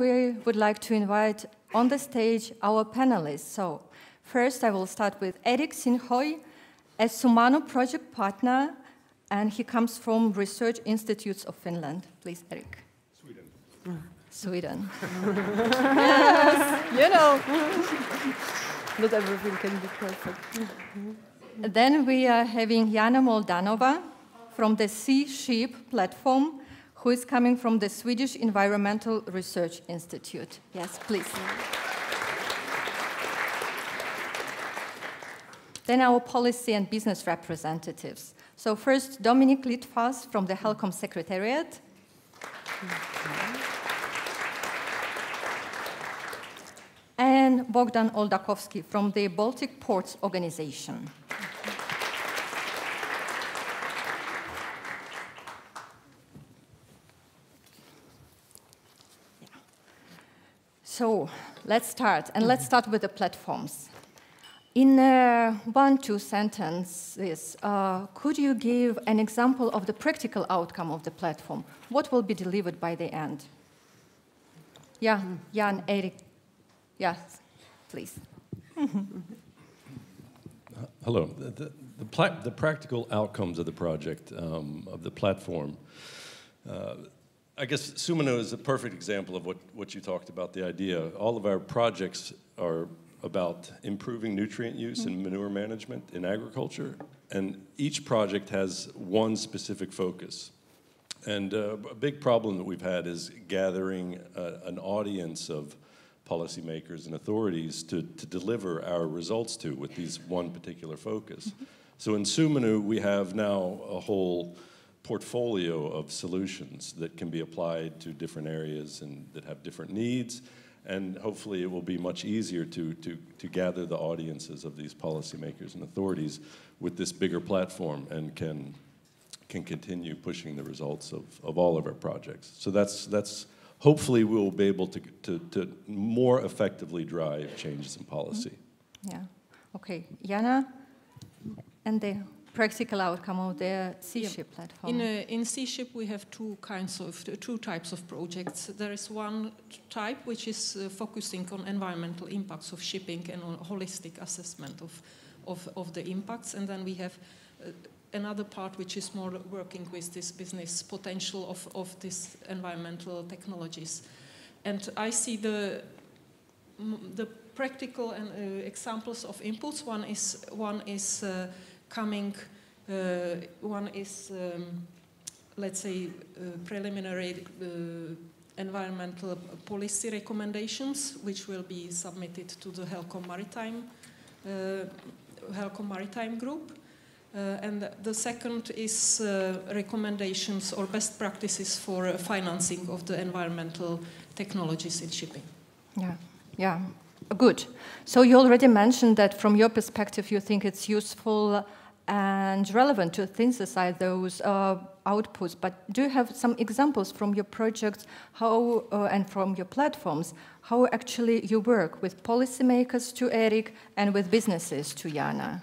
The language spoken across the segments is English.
we would like to invite on the stage our panelists. So first I will start with Erik Sindhöj, a Sumanu project partner, and he comes from Research Institutes of Finland. Please, Erik. Sweden. Sweden. yes, you know. Not everything can be perfect. then we are having Jana Moldanova from the CSHIPP platform, who is coming from the Swedish Environmental Research Institute. Yes, please. Then our policy and business representatives. So first, Dominik Littfass from the HELCOM Secretariat. And Bogdan Ołdakowski from the Baltic Ports Organization. So let's start, and let's start with the platforms. In uh, one, two sentences, uh, could you give an example of the practical outcome of the platform? What will be delivered by the end? Yeah, Jan, Erik. Yes, please. Hello. The, the, the, the, practical outcomes of the project, um, of the platform, uh, I guess Sumanu is a perfect example of what, what you talked about, the idea. All of our projects are about improving nutrient use and manure management in agriculture, and each project has one specific focus. And uh, a big problem that we've had is gathering uh, an audience of policymakers and authorities to, to deliver our results to with these one particular focus. So in Sumanu, we have now a whole portfolio of solutions that can be applied to different areas and that have different needs. And hopefully it will be much easier to, to, to gather the audiences of these policymakers and authorities with this bigger platform and can, can continue pushing the results of, of all of our projects. So that's, that's hopefully we will be able to, to, to more effectively drive changes in policy. Mm-hmm. Yeah, okay. Jana, and the practical outcome of the CSHIPP yeah. platform? In, uh, in CSHIPP, we have two kinds of two types of projects. There is one type which is uh, focusing on environmental impacts of shipping and on holistic assessment of, of, of the impacts, and then we have uh, another part which is more working with this business potential of, of these environmental technologies. And I see the the practical and, uh, examples of inputs. One is one is uh, coming, uh, one is, um, let's say, uh, preliminary uh, environmental policy recommendations, which will be submitted to the HELCOM Maritime, HELCOM Maritime Group. Uh, and the second is uh, recommendations or best practices for uh, financing of the environmental technologies in shipping. Yeah, yeah, good. So you already mentioned that from your perspective, you think it's useful and relevant to synthesize those uh, outputs. But do you have some examples from your projects how, uh, and from your platforms, how actually you work with policymakers to Erik and with businesses to Jana?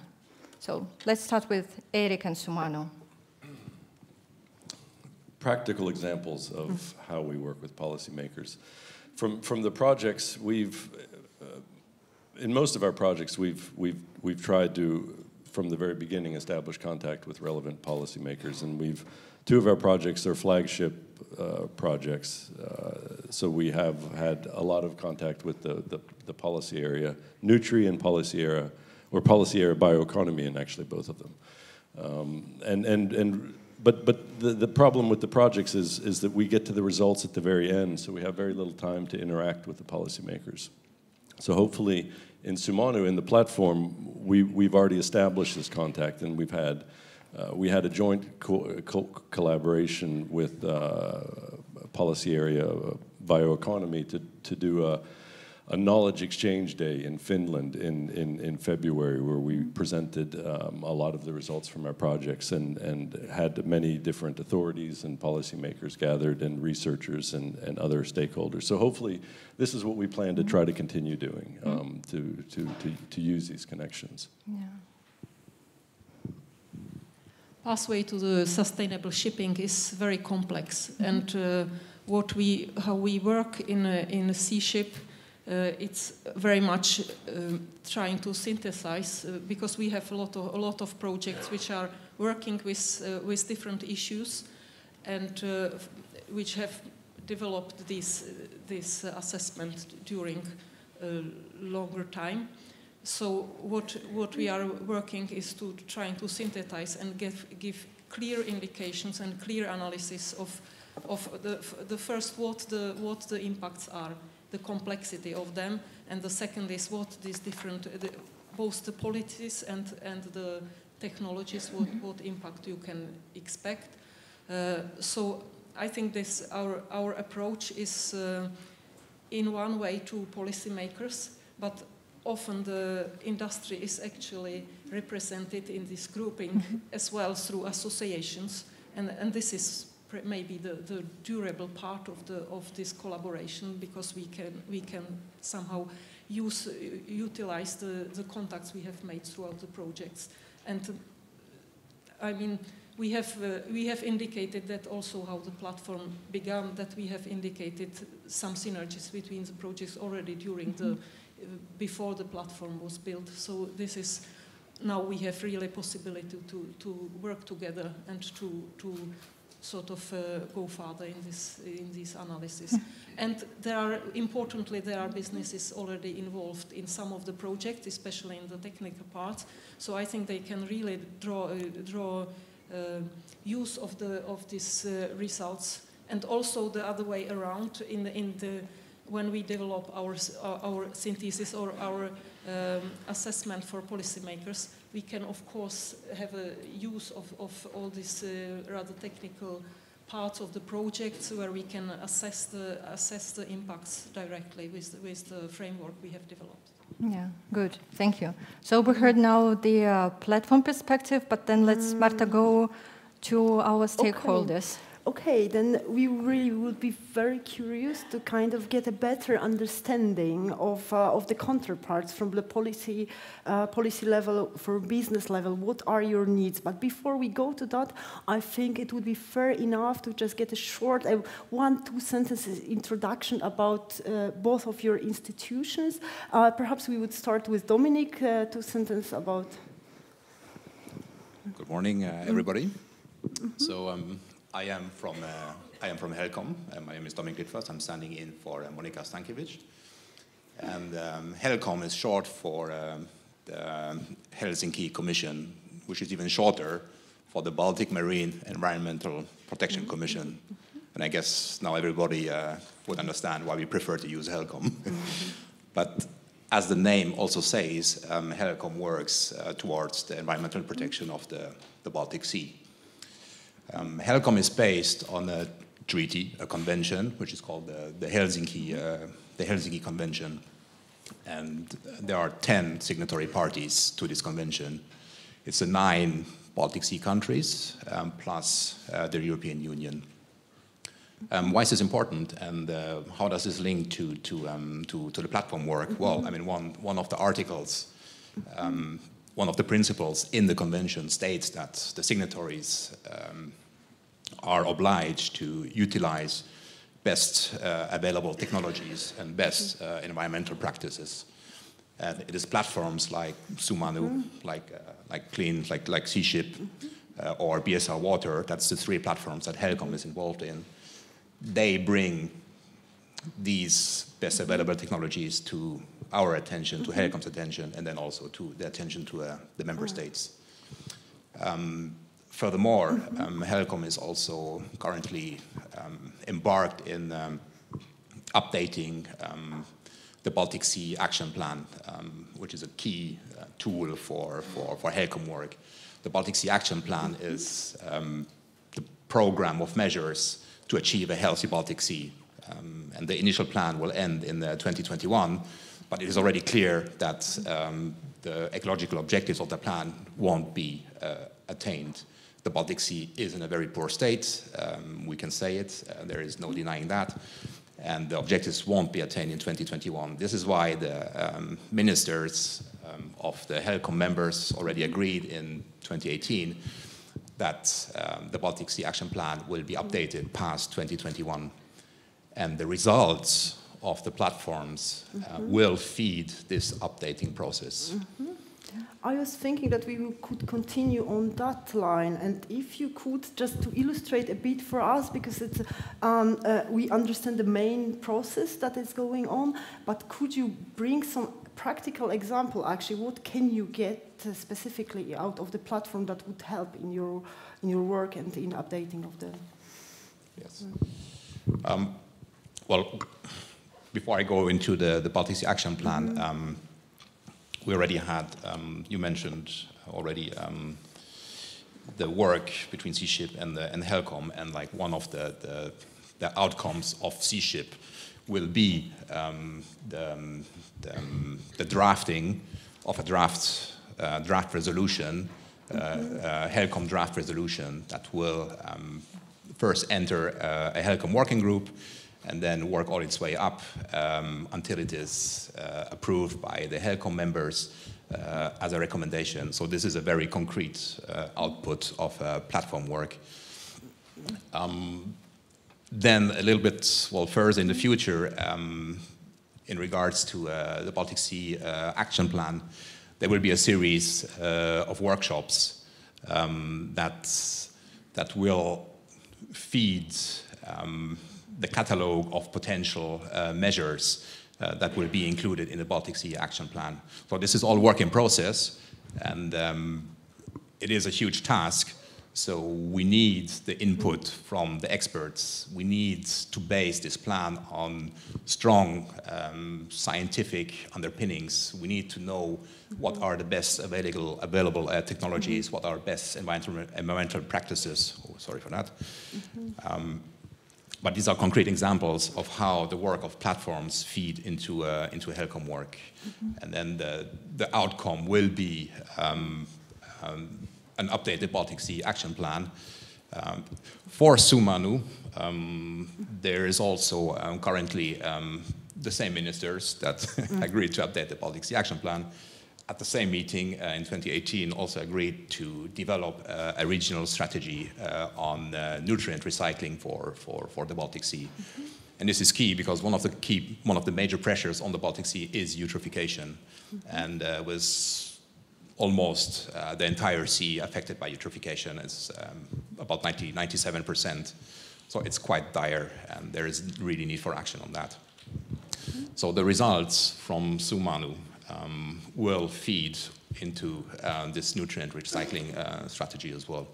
So let's start with Erik and Sumanu. Practical examples of how we work with policymakers. From, from the projects, we've, uh, in most of our projects, we've, we've, we've tried to from the very beginning, established contact with relevant policymakers. And we've, two of our projects are flagship uh, projects. Uh, so we have had a lot of contact with the, the, the policy area, Nutri and policy area, or policy area bioeconomy, and actually both of them. Um, and, and, and, but but the, the problem with the projects is, is that we get to the results at the very end, so we have very little time to interact with the policymakers. So hopefully in Sumanu, in the platform, we, we've already established this contact and we've had, uh, we had a joint co co collaboration with uh, policy area bioeconomy to, to do a, a knowledge exchange day in Finland in, in, in February where we presented um, a lot of the results from our projects and, and had many different authorities and policymakers gathered and researchers and, and other stakeholders. So hopefully this is what we plan to try to continue doing, mm-hmm. um, to, to, to, to use these connections. Yeah. Pathway to the sustainable shipping is very complex mm -hmm. and uh, what we, how we work in a, in a CSHIPP, it's very much um, trying to synthesize uh, because we have a lot of a lot of projects which are working with uh, with different issues, and uh, which have developed this this assessment during a longer time. So what what we are working is to trying to synthesize and give give clear indications and clear analysis of of the the first what the what the impacts are the complexity of them, and the second is what these different, the, both the policies and, and the technologies, what, mm-hmm. what impact you can expect. Uh, so I think this our, our approach is uh, in one way to policymakers, but often the industry is actually represented in this grouping mm -hmm. as well through associations, and, and this is maybe the, the durable part of the of this collaboration because we can we can somehow use utilize the, the contacts we have made throughout the projects and I mean we have uh, we have indicated that also how the platform began that we have indicated some synergies between the projects already during the mm-hmm. uh, before the platform was built so this is now we have really possibility to, to work together and to, to sort of uh, go further in this in this analysis. Hmm. and there are importantly there are businesses already involved in some of the projects, especially in the technical parts. So I think they can really draw uh, draw uh, use of the of these uh, results, and also the other way around in the, in the when we develop our our synthesis or our um, assessment for policymakers, we can of course have a use of, of all these uh, rather technical parts of the project where we can assess the, assess the impacts directly with the, with the framework we have developed. Yeah, good. Thank you. So we heard now the uh, platform perspective, but then let's, Marta, go to our stakeholders. Okay. Okay, then we really would be very curious to kind of get a better understanding of, uh, of the counterparts from the policy, uh, policy level for business level. What are your needs? But before we go to that, I think it would be fair enough to just get a short, uh, one, two sentences introduction about uh, both of your institutions. Uh, perhaps we would start with Dominik, uh, two sentences about. Good morning, everybody. Mm -hmm. So um, I am from uh, I am from Helcom. Uh, my name is Dominik Littfass. I'm standing in for uh, Monika Stankiewicz. And um, Helcom is short for um, the Helsinki Commission, which is even shorter for the Baltic Marine Environmental Protection mm-hmm. Commission. And I guess now everybody uh, would understand why we prefer to use Helcom. But as the name also says, um, Helcom works uh, towards the environmental protection of the, the Baltic Sea. Um, HELCOM is based on a treaty, a convention, which is called the, the Helsinki, uh, the Helsinki Convention. And there are 10 signatory parties to this convention. It's the nine Baltic Sea countries, um, plus uh, the European Union. Um, why is this important, and uh, how does this link to, to, um, to, to, the platform work? Well, I mean, one, one of the articles um, one of the principles in the convention states that the signatories um, are obliged to utilize best uh, available technologies and best uh, environmental practices. And it is platforms like Sumanu, mm. like, uh, like Clean, like, like CSHIPP, uh, or BSR Water, that's the three platforms that Helcom is involved in. They bring these best available technologies to our attention, to HELCOM's attention, and then also to the attention to uh, the member states. Um, furthermore, um, HELCOM is also currently um, embarked in um, updating um, the Baltic Sea Action Plan, um, which is a key uh, tool for, for, for HELCOM work. The Baltic Sea Action Plan is the program of measures to achieve a healthy Baltic Sea. and the initial plan will end in uh, 2021, but it is already clear that um, the ecological objectives of the plan won't be uh, attained. The Baltic Sea is in a very poor state. Um, we can say it. Uh, there is no denying that. And the objectives won't be attained in 2021. This is why the um, ministers um, of the HELCOM members already agreed in 2018 that um, the Baltic Sea Action Plan will be updated past 2021 and the results of the platforms uh, Mm-hmm. will feed this updating process. I was thinking that we could continue on that line, and if you could just to illustrate a bit for us, because it's um, uh, we understand the main process that is going on, but could you bring some practical example? Actually, what can you get uh, specifically out of the platform that would help in your in your work and in updating of the? Yes. Um, well, before I go into the, the Baltic Sea Action Plan, um, we already had, um, you mentioned already um, the work between CSHIPP and, the, and Helcom, and like one of the, the, the outcomes of CSHIPP will be um, the, um, the, um, the drafting of a draft, uh, draft resolution, uh, uh, Helcom draft resolution that will um, first enter uh, a Helcom working group and then work all its way up um, until it is uh, approved by the Helcom members uh, as a recommendation. So this is a very concrete uh, output of uh, platform work. Um, then a little bit, well, further in the future, um, in regards to uh, the Baltic Sea uh, Action Plan, there will be a series of workshops um, that, that will feed um, the catalogue of potential uh, measures uh, that will be included in the Baltic Sea Action Plan. So this is all work in process, and um, it is a huge task. So we need the input from the experts. We need to base this plan on strong um, scientific underpinnings. We need to know what are the best available, available uh, technologies, what are best environmental, environmental practices. Oh, sorry for that. Um, but these are concrete examples of how the work of platforms feed into, uh, into Helcom work. And then the, the outcome will be um, um, an updated Baltic Sea action plan. Um, for Sumanu, um, there is also um, currently um, the same ministers that agreed to update the Baltic Sea action plan. At the same meeting uh, in 2018, also agreed to develop uh, a regional strategy uh, on uh, nutrient recycling for, for, for the Baltic Sea. And this is key because one of the key, one of the major pressures on the Baltic Sea is eutrophication, and uh, was almost uh, the entire sea affected by eutrophication. It's um, about 90, 97%. So it's quite dire, and there is really need for action on that. So the results from Sumanu um, will feed into uh, this nutrient recycling uh, strategy as well.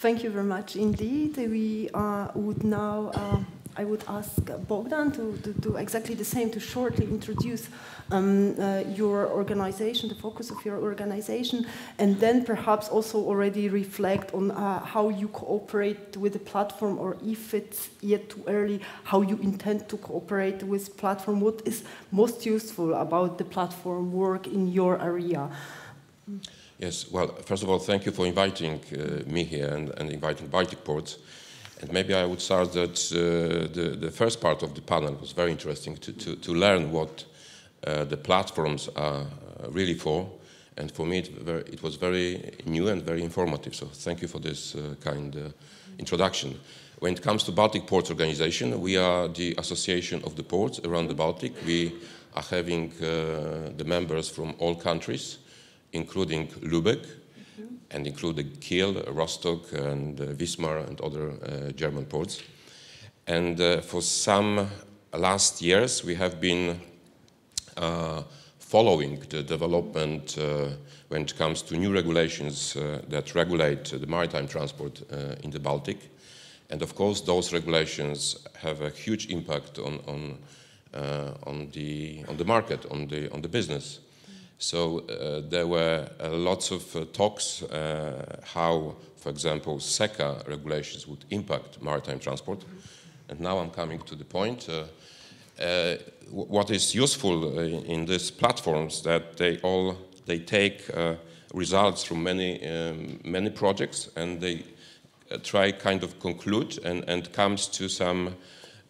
Thank you very much indeed. We uh, would now, uh, I would ask Bogdan to, to do exactly the same, to shortly introduce um, uh, your organization, the focus of your organization, and then perhaps also already reflect on uh, how you cooperate with the platform, or if it's yet too early, how you intend to cooperate with platform. What is most useful about the platform work in your area? Yes, well, first of all, thank you for inviting uh, me here and, and inviting Baltic Ports. And maybe I would start that uh, the, the first part of the panel was very interesting to, to, to learn what uh, the platforms are uh, really for. And for me, it, it, was very new and very informative. So thank you for this uh, kind uh, introduction. When it comes to Baltic Ports Organization, we are the association of the ports around the Baltic. We are having the members from all countries including Lübeck, and including Kiel, Rostock, and uh, Wismar, and other uh, German ports. And uh, for some last years, we have been following the development when it comes to new regulations that regulate the maritime transport in the Baltic. And of course, those regulations have a huge impact on, on, on, the, on the market, on the, on the business. So uh, there were uh, lots of uh, talks how, for example, SECA regulations would impact maritime transport. And now I'm coming to the point. what is useful in, in these platforms that they all they take results from many um, many projects and they uh, try kind of conclude and, and comes to some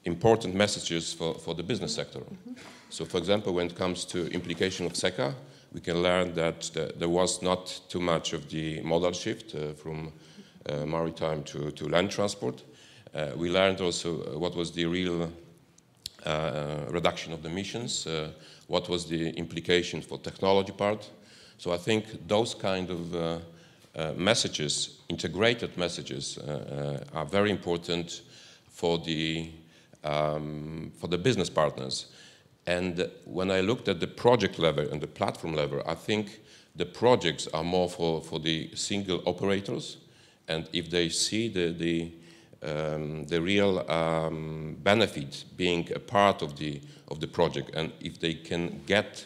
important messages for, for the business sector. Mm -hmm. So for example, when it comes to implication of SECA, we can learn that the, there was not too much of the modal shift uh, from uh, maritime to, to land transport. Uh, we learned also uh, what was the real uh, reduction of the emissions, what was the implication for technology part. So I think those kind of messages, integrated messages, are very important for the um, for the business partners. And when I looked at the project level and the platform level, I think the projects are more for, for the single operators. And if they see the, the, um, the real um, benefit being a part of the, of the project, and if they can get,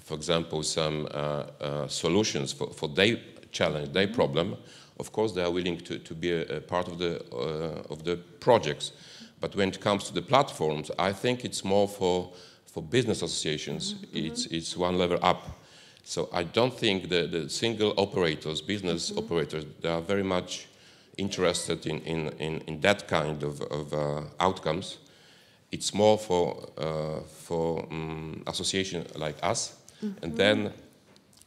for example, some uh, uh, solutions for, for their challenge, their problem, of course they are willing to, to be a, a part of the, uh, of the projects. But when it comes to the platforms, I think it's more for, for business associations. Mm -hmm. It's, it's one level up. So I don't think the, the single operators, business mm -hmm. operators, they are very much interested in, in, in, in that kind of, of uh, outcomes. It's more for, uh, for um, association like us. Mm -hmm. And then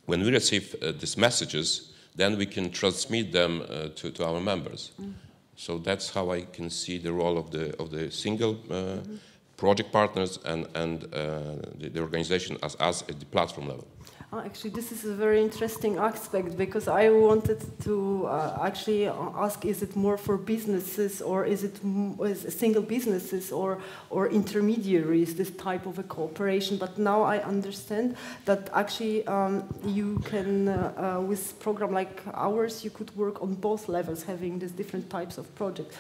when we receive uh, these messages, then we can transmit them uh, to, to our members. Mm. So that's how I can see the role of the, of the single -hmm. Project partners and, and uh, the, the organization as us at the platform level. Oh, actually, this is a very interesting aspect because I wanted to uh, actually ask: Is it more for businesses, or is it single businesses, or or intermediaries? This type of a cooperation. But now I understand that actually um, you can, uh, uh, with program like ours, you could work on both levels, having these different types of projects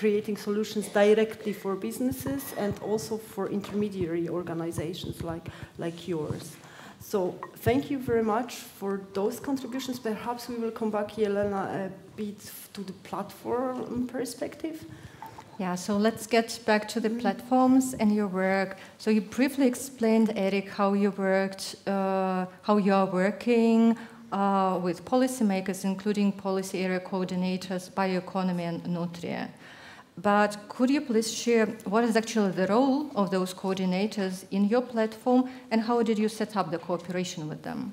creating solutions directly for businesses and also for intermediary organizations like, like yours. So thank you very much for those contributions. Perhaps we will come back, Jelena, a bit to the platform perspective. Yeah, so let's get back to the platforms and your work. So you briefly explained, Erik, how you worked, uh, how you are working uh, with policymakers, including policy area coordinators, bioeconomy, and Nutri. But could you please share what is actually the role of those coordinators in your platform and how did you set up the cooperation with them?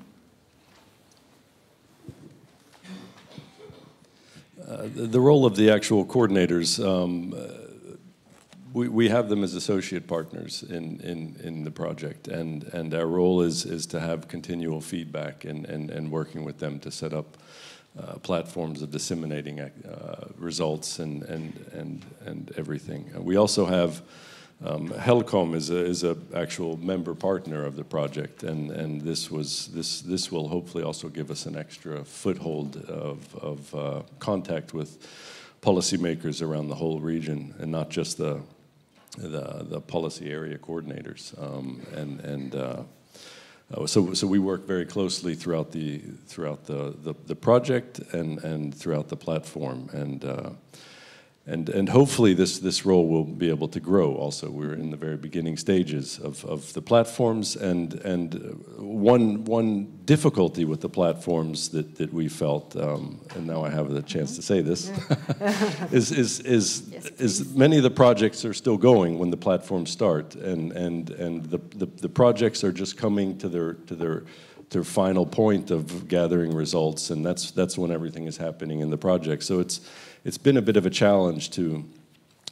Uh, the, role of the actual coordinators, um, we, we have them as associate partners in, in, in the project, and, and our role is, is to have continual feedback and, and, and working with them to set up uh, platforms of disseminating uh, results and, and, and, and everything. Uh, we also have um, Helcom is a, is a actual member partner of the project, and, and this was this this will hopefully also give us an extra foothold of, of uh, contact with policymakers around the whole region, and not just the the, the policy area coordinators. Um, and and uh, so, so we work very closely throughout the throughout the, the, the project and and throughout the platform, and uh, and and hopefully this this role will be able to grow. Also, we're in the very beginning stages of, of the platforms, and and one one difficulty with the platforms that, that we felt, um, and now I have the chance to say this, is is is, yes, is many of the projects are still going when the platforms start, and and and the, the, the projects are just coming to their to their their final point of gathering results, and that's that's when everything is happening in the project. So it's it's been a bit of a challenge to,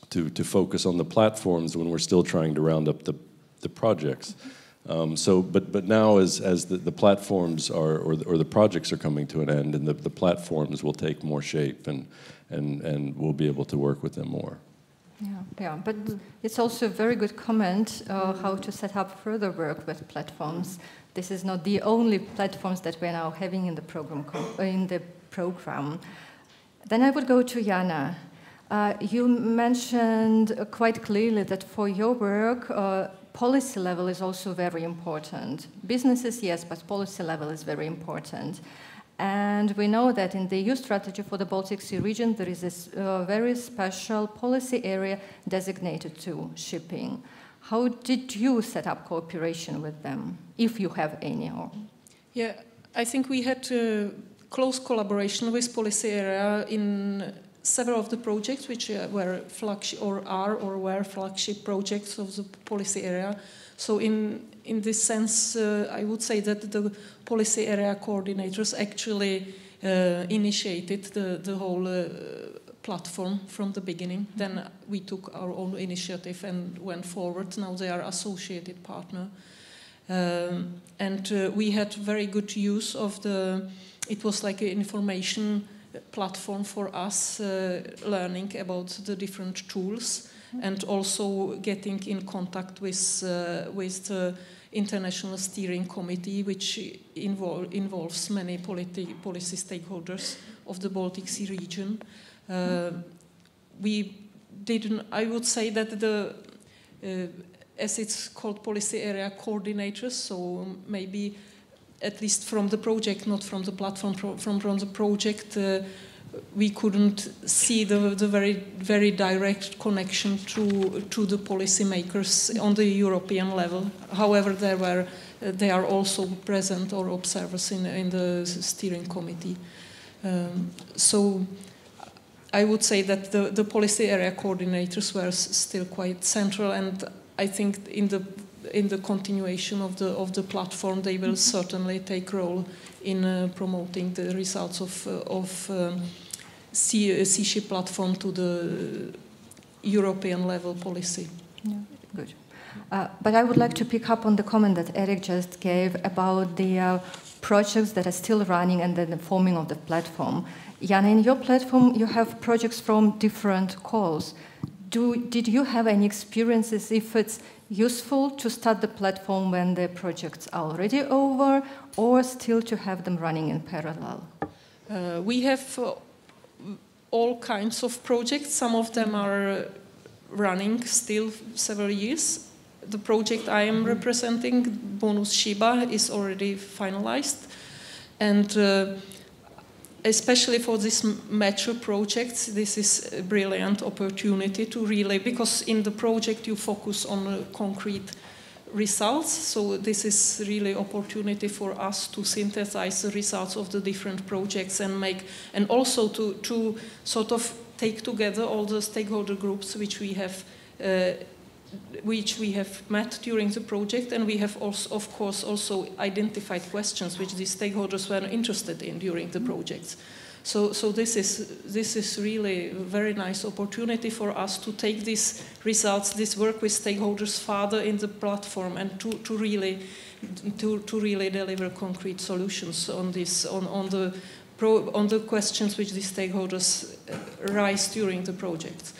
to, to focus on the platforms when we're still trying to round up the, the projects. Um, so, but, but now as, as the, the platforms are, or the, or the projects are coming to an end and the, the platforms will take more shape and, and, and we'll be able to work with them more. Yeah, yeah, but it's also a very good comment uh, how to set up further work with platforms. This is not the only platforms that we're now having in the program. In the program. Then I would go to Jana. Uh, you mentioned quite clearly that for your work, uh, policy level is also very important. Businesses, yes, but policy level is very important. And we know that in the EU strategy for the Baltic Sea region, there is this uh, very special policy area designated to shipping. How did you set up cooperation with them, if you have any? Or? Yeah, I think we had to close collaboration with policy area in several of the projects which uh, were flagship or are or were flagship projects of the policy area. So in in this sense, uh, I would say that the policy area coordinators actually uh, initiated the, the whole uh, platform from the beginning. Then we took our own initiative and went forward. Now they are associated partner. Um, and uh, we had very good use of the, it was like an information platform for us uh, learning about the different tools and also getting in contact with, uh, with the international steering committee, which invol involves many politi policy stakeholders of the Baltic Sea region. Uh, we didn't, I would say that the, uh, as it's called policy area coordinators, so maybe at least from the project, not from the platform, from, from the project, uh, we couldn't see the, the very very direct connection to to the policymakers on the European level. However, there were uh, they are also present or observers in, in the steering committee. Um, so I would say that the, the policy area coordinators were still quite central, and I think in the in the continuation of the of the platform, they will certainly take role in uh, promoting the results of uh, of um, CSHIPP platform to the European level policy. Yeah, good. Uh, but I would like to pick up on the comment that Erik just gave about the uh, projects that are still running and then the forming of the platform. Jan, in your platform, you have projects from different calls. Do, did you have any experiences if it's useful to start the platform when the projects are already over or still to have them running in parallel? Uh, we have uh, all kinds of projects. Some of them are running still several years. The project I am representing, Bonus SHEBA, is already finalized. And uh, especially for this metro projects, this is a brilliant opportunity to really, because in the project you focus on concrete results. So this is really opportunity for us to synthesize the results of the different projects and make, and also to, to sort of take together all the stakeholder groups which we have uh, which we have met during the project, and we have also, of course, also identified questions which the stakeholders were interested in during the projects. So, so this is this is really a very nice opportunity for us to take these results, this work with stakeholders further in the platform, and to, to really to, to really deliver concrete solutions on this on, on the pro, on the questions which the stakeholders uh, rise during the project.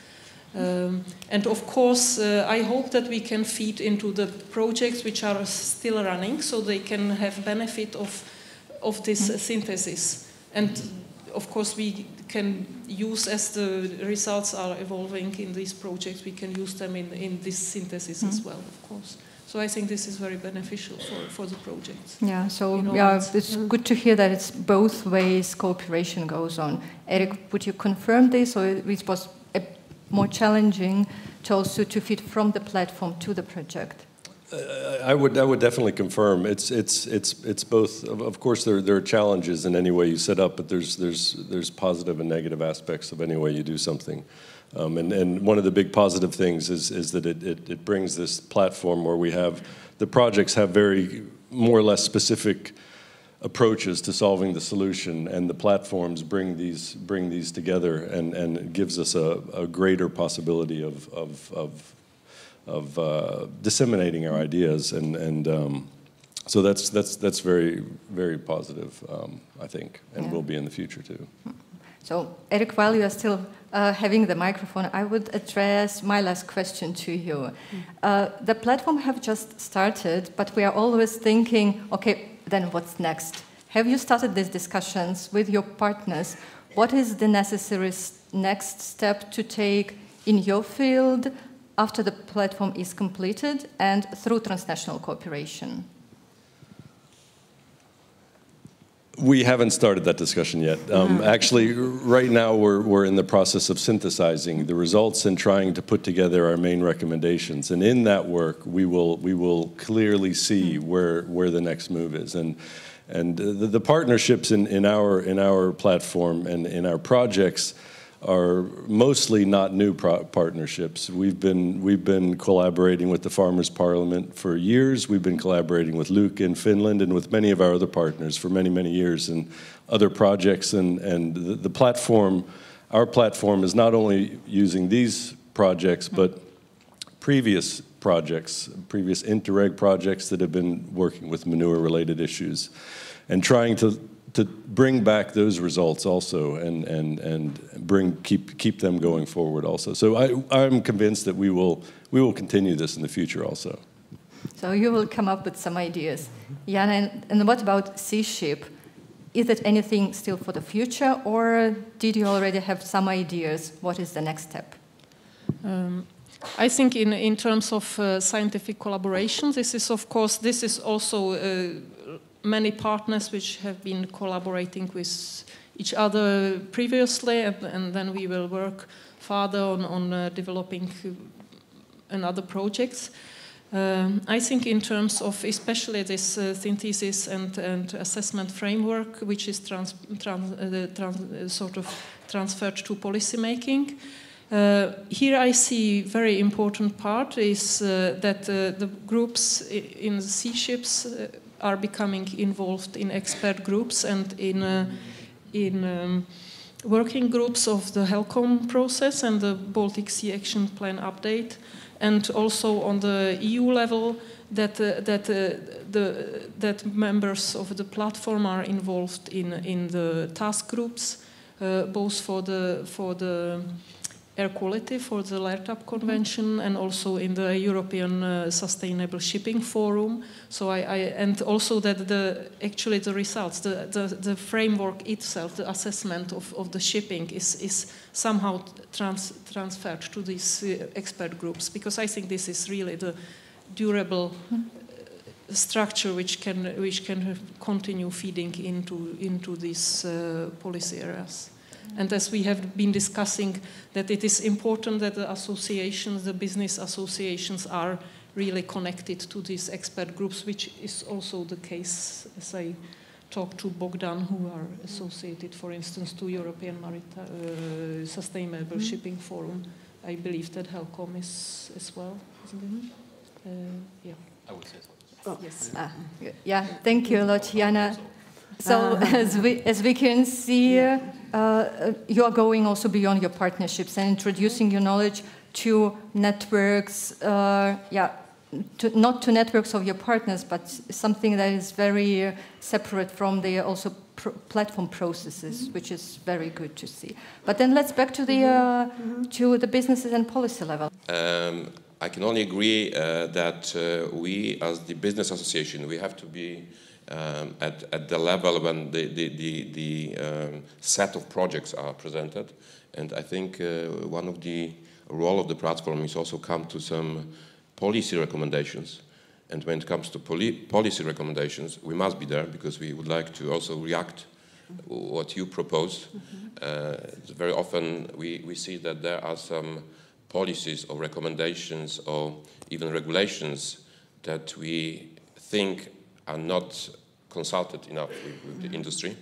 Um, and of course, uh, I hope that we can feed into the projects which are still running, so they can have benefit of of this uh, synthesis. And of course, we can use as the results are evolving in these projects, we can use them in, in this synthesis mm -hmm. as well, of course. So I think this is very beneficial for, for the project. Yeah, so yeah, it's good to hear that it's both ways cooperation goes on. Erik, would you confirm this, or it was more challenging to also to fit from the platform to the project? I would I would definitely confirm. It's it's it's it's both. Of course there there are challenges in any way you set up but there's there's there's positive and negative aspects of any way you do something. Um, and and one of the big positive things is is that it, it, it brings this platform where we have the projects have very more or less specific approaches to solving the solution and the platforms bring these bring these together and and gives us a, a greater possibility of of, of of uh, disseminating our ideas, and and um, so that's that's that's very very positive, um, I think, and yeah. will be in the future too. So, Erik, while you are still uh, having the microphone, I would address my last question to you. Mm. Uh, the platform have just started, but we are always thinking, okay, then what's next? Have you started these discussions with your partners? What is the necessary next step to take in your field after the platform is completed and through transnational cooperation? We haven't started that discussion yet. Um. Actually, right now we're, we're in the process of synthesizing the results and trying to put together our main recommendations. And in that work, we will, we will clearly see mm. where, where the next move is. And, and the, the partnerships in, in, our, in our platform and in our projects are mostly not new partnerships. We've been, we've been collaborating with the Farmers Parliament for years. We've been collaborating with Luke in Finland and with many of our other partners for many, many years and other projects. And, and the, the platform our platform is not only using these projects, but previous projects, previous Interreg projects that have been working with manure-related issues, and trying to to bring back those results also and, and, and bring, keep, keep them going forward also. So I, I'm convinced that we will, we will continue this in the future also. So you will come up with some ideas. Yeah, and, and what about CSHIPP? Is it anything still for the future, or did you already have some ideas? What is the next step? Um, I think in, in terms of uh, scientific collaboration, this is of course, this is also uh, many partners which have been collaborating with each other previously, and, and then we will work further on, on uh, developing another projects. Um, I think in terms of especially this uh, synthesis and, and, assessment framework, which is trans, trans, uh, trans, uh, sort of transferred to policymaking, uh, here I see very important part is uh, that uh, the groups in the sea ships are becoming involved in expert groups and in, in um, working groups of the HELCOM process and the Baltic Sea Action Plan update and also on the EU level that uh, that uh, the that members of the platform are involved in in the task groups, uh, both for the for the air quality for the LRTAP convention and also in the European uh, Sustainable Shipping Forum. So I, I, and also that the actually the results, the, the, the framework itself, the assessment of, of the shipping is, is somehow trans, transferred to these uh, expert groups because I think this is really the durable uh, structure which can which can continue feeding into into these uh, policy areas. And as we have been discussing, that it is important that the associations, the business associations, are really connected to these expert groups, which is also the case as I talk to Bogdan, who are associated, for instance, to European Maritime uh, Sustainable mm -hmm. Shipping Forum. I believe that HELCOM is as well, isn't it? Uh, yeah. I would say so. Oh. Yes. Ah, yeah, thank you a lot, Jana. So uh, as, we, as we can see, uh, uh, you are going also beyond your partnerships and introducing your knowledge to networks, uh, yeah, to, not to networks of your partners, but something that is very uh, separate from the also pr platform processes, mm -hmm. which is very good to see. But then let's back to the mm -hmm. to the businesses and policy level. Um, I can only agree uh, that we, as the business association, we have to be um, at, at the level when the, the, the, the um, set of projects are presented. And I think uh, one of the role of the platform is also come to some policy recommendations. And when it comes to poli policy recommendations, we must be there because we would like to also react what you propose. Mm -hmm. uh, very often we, we see that there are some policies or recommendations or even regulations that we think are not consulted enough with, with the industry.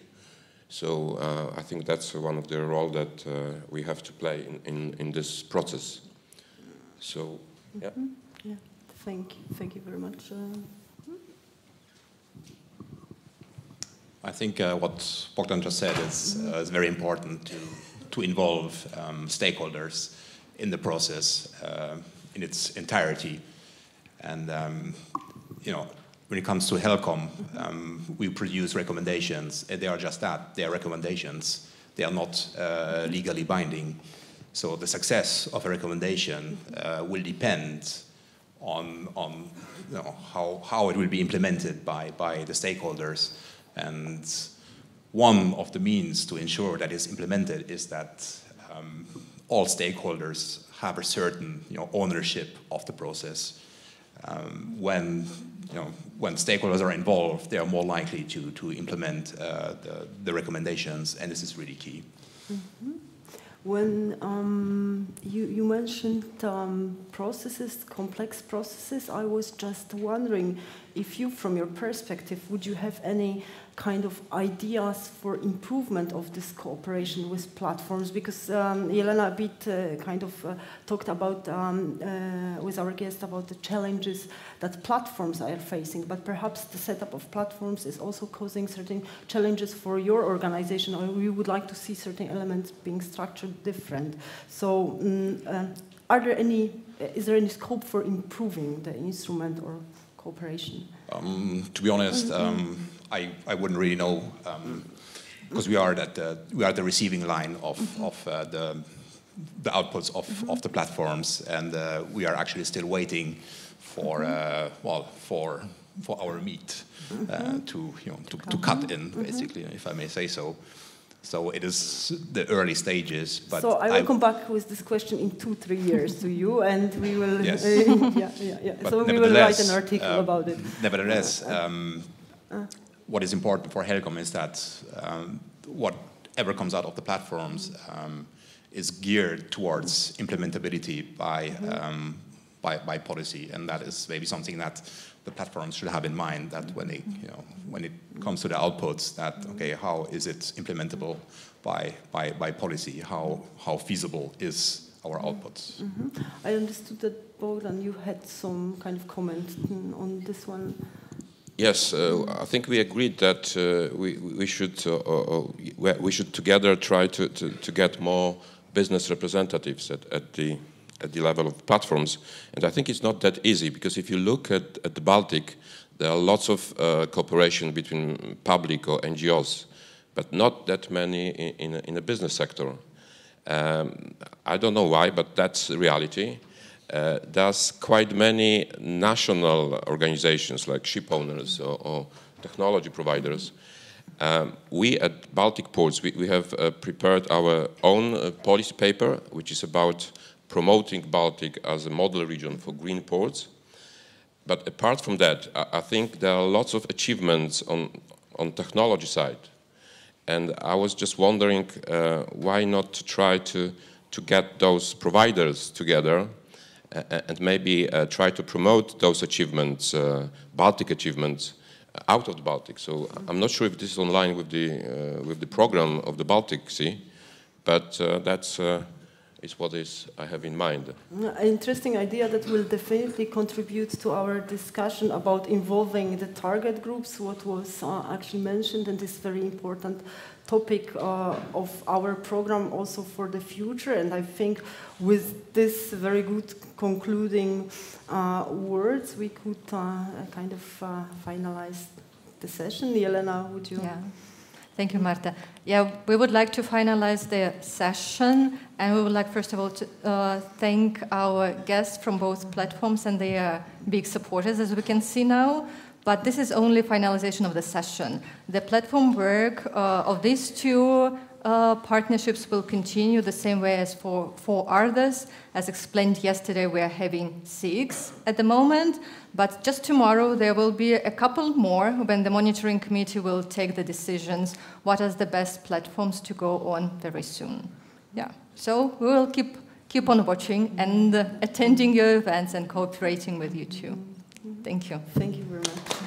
So uh, I think that's one of the role that uh, we have to play in, in, in this process. So, yeah. Mm -hmm. Yeah, thank you. Thank you very much. Uh, I think uh, what Bogdan just said is, uh, is very important to, to involve um, stakeholders in the process uh, in its entirety. And, um, you know, when it comes to HELCOM, um, we produce recommendations. They are just that. They are recommendations. They are not uh, legally binding. So the success of a recommendation uh, will depend on, on you know, how, how it will be implemented by, by the stakeholders. And one of the means to ensure that it's implemented is that um, all stakeholders have a certain you know, ownership of the process. Um, when you know, when stakeholders are involved, they are more likely to, to implement uh, the, the, recommendations, and this is really key. Mm -hmm. When um, you, you, mentioned um, processes, complex processes, I was just wondering if you, from your perspective, would you have any kind of ideas for improvement of this cooperation with platforms because um, Jelena a bit uh, kind of uh, talked about um, uh, with our guest about the challenges that platforms are facing but perhaps the setup of platforms is also causing certain challenges for your organization or you would like to see certain elements being structured different. So, um, are there any? Is there any scope for improving the instrument or cooperation? Um, to be honest, mm-hmm. um, I, I wouldn't really know because we are at the we are at the receiving line of mm-hmm. of uh, the the outputs of, mm-hmm. of the platforms, and uh, we are actually still waiting for mm-hmm. uh, well for for our meat uh, mm-hmm. to you know to, to cut in basically, if I may say so. So it is the early stages. But so I will I'm come back with this question in two, three years to you, and we will. Yes. Uh, yeah, yeah, yeah. So we will write an article uh, about it. Nevertheless, um, what is important for Helcom is that um, whatever comes out of the platforms um, is geared towards implementability by, um, by, by policy, and that is maybe something that the platforms should have in mind that when they, you know, when it comes to the outputs, that okay, how is it implementable by by, by policy? How how feasible is our outputs? Mm -hmm. I understood that Bogdan, you had some kind of comment on this one. Yes, uh, I think we agreed that uh, we, we, should uh, uh, uh we should together try to, to, to, get more business representatives at, at, the at the level of platforms, and I think it's not that easy because if you look at, at the Baltic, there are lots of uh, cooperation between public or NGOs, but not that many in, in, in a business sector. Um, I don't know why, but that's the reality. Uh, there's quite many national organizations like ship owners or, or technology providers. Um, we at Baltic Ports, we, we have uh, prepared our own uh, policy paper, which is about promoting Baltic as a model region for green ports. But apart from that, I, I think there are lots of achievements on, on technology side. And I was just wondering uh, why not try to, to get those providers together and maybe uh, try to promote those achievements, uh, Baltic achievements, out of the Baltic. So I'm not sure if this is online with the uh, with the program of the Baltic Sea, but uh, that's uh, is what is I have in mind. An interesting idea that will definitely contribute to our discussion about involving the target groups, what was uh, actually mentioned, and this very important topic uh, of our program also for the future. And I think with this very good concluding uh, words, we could uh, kind of uh, finalize the session. Jelena, would you? Yeah. Thank you, Marta. Yeah, we would like to finalize the session, and we would like, first of all, to uh, thank our guests from both platforms and their big supporters, as we can see now. But this is only finalization of the session. The platform work uh, of these two uh, partnerships will continue the same way as for four others. As explained yesterday, we are having six at the moment, but just tomorrow there will be a couple more when the monitoring committee will take the decisions what are the best platforms to go on very soon. Yeah, so we will keep keep on watching and uh, attending your events and cooperating with you too. Thank you. Thank you very much.